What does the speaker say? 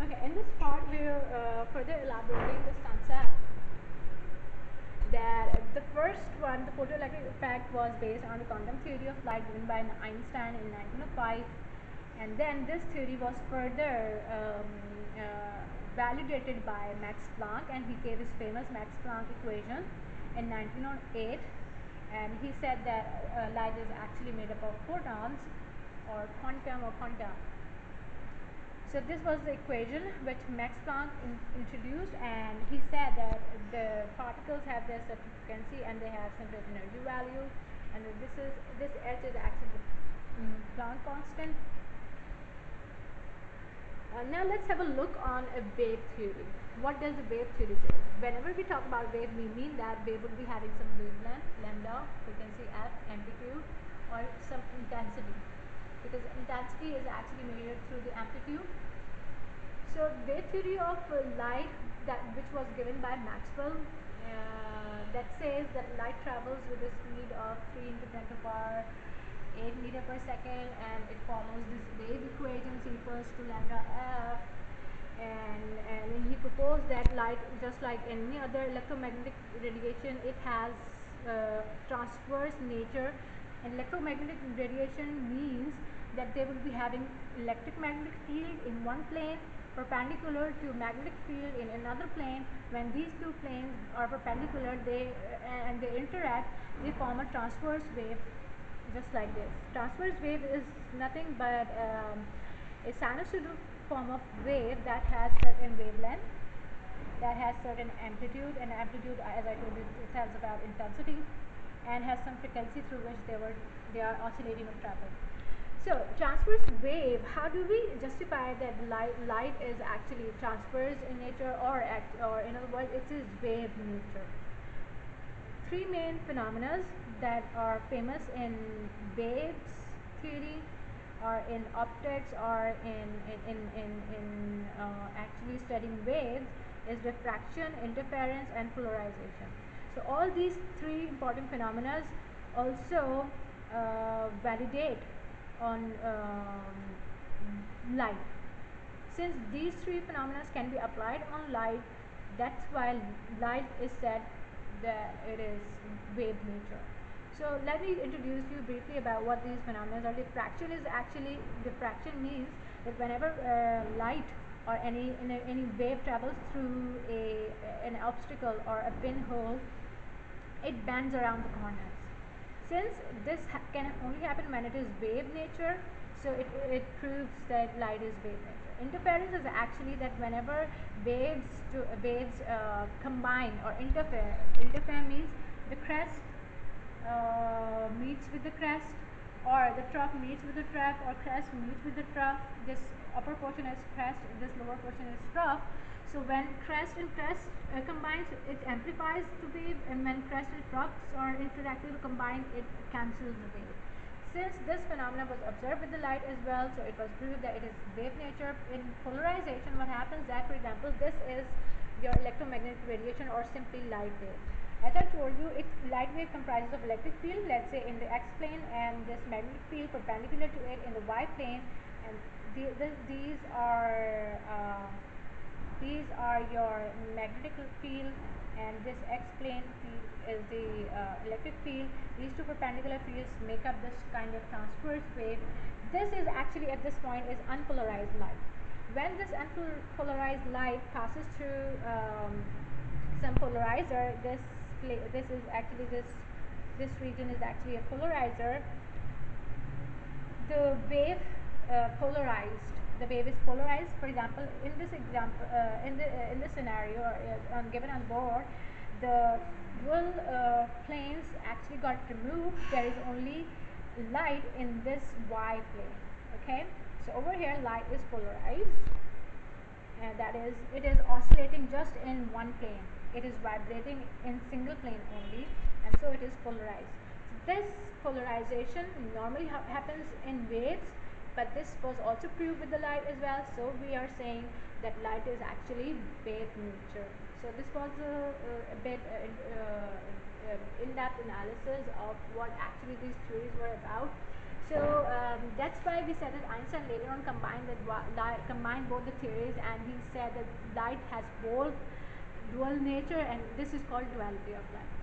Okay, in this part we're uh, further elaborating this concept that the first one, the photoelectric effect, was based on the quantum theory of light given by Einstein in 1905, and then this theory was further um, uh, validated by Max Planck, and he gave his famous Max Planck equation in 1908, and he said that uh, light is actually made up of photons or quantum or quanta so this was the equation which Max Planck in introduced and he said that the particles have their certain frequency and they have certain energy value and this is this H is actually the um, Planck constant. Uh, now let's have a look on a wave theory. What does the wave theory say? Whenever we talk about wave, we mean that wave would be having some wavelength, lambda, frequency f, amplitude, or some intensity because intensity is actually measured through the amplitude. So wave theory of light that which was given by Maxwell uh, that says that light travels with a speed of 3 into 10 to the power 8 meter per second and it follows this wave equation c equals to lambda f and, and he proposed that light just like any other electromagnetic radiation it has uh, transverse nature electromagnetic radiation means that they will be having electric magnetic field in one plane perpendicular to magnetic field in another plane. When these two planes are perpendicular they uh, and they interact they form a transverse wave just like this. Transverse wave is nothing but um, a sinusoidal form of wave that has certain wavelength that has certain amplitude and amplitude as I told you it tells about intensity and has some frequency through which they were they are oscillating or traveling so transverse wave, how do we justify that light, light is actually transverse in nature or act, or in other words it is wave nature? Three main phenomena that are famous in waves theory or in optics or in, in, in, in, in uh, actually studying waves is diffraction, interference and polarization. So all these three important phenomena also uh, validate on um, light. Since these three phenomena can be applied on light, that's why light is said that it is wave nature. So let me introduce you briefly about what these phenomena are. Diffraction is actually, diffraction means that whenever uh, light or any, any wave travels through a, an obstacle or a pinhole, it bends around the corners. Since this can only happen when it is wave nature so it, it proves that light is wave nature. Interference is actually that whenever waves to uh, waves uh, combine or interfere interfere means the crest uh, meets with the crest or the trough meets with the trough or crest meets with the trough this upper portion is crest this lower portion is trough so when crest and crest uh, combines, it amplifies the wave, and when crest and troughs are interactive combined, it cancels the wave. Since this phenomenon was observed with the light as well, so it was proved that it is wave nature. In polarization, what happens that, for example, this is your electromagnetic radiation or simply light wave. As I told you, it light wave comprises of electric field, let's say in the x plane, and this magnetic field perpendicular to it in the y plane, and the, the, these are uh, these are your magnetic field and this x plane is the uh, electric field. These two perpendicular fields make up this kind of transverse wave. This is actually at this point is unpolarized light. When this unpolarized light passes through um, some polarizer this this is actually this this region is actually a polarizer. The wave uh, polarized the wave is polarized. For example in this example uh, in the uh, in this scenario uh, given on board the dual uh, planes actually got removed. There is only light in this y plane okay? So over here light is polarized. And that is it is oscillating just in one plane. It is vibrating in single plane only and so it is polarized. This polarization normally ha happens in waves but this was also proved with the light as well. So we are saying that light is actually wave nature. So this was a, a, bit uh, uh, in-depth analysis of what actually these theories were about. So um, that's why we said that Einstein later on combined that combined both the theories, and he said that light has both dual nature, and this is called duality of light.